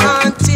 enchanting,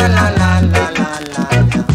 la la la la la la.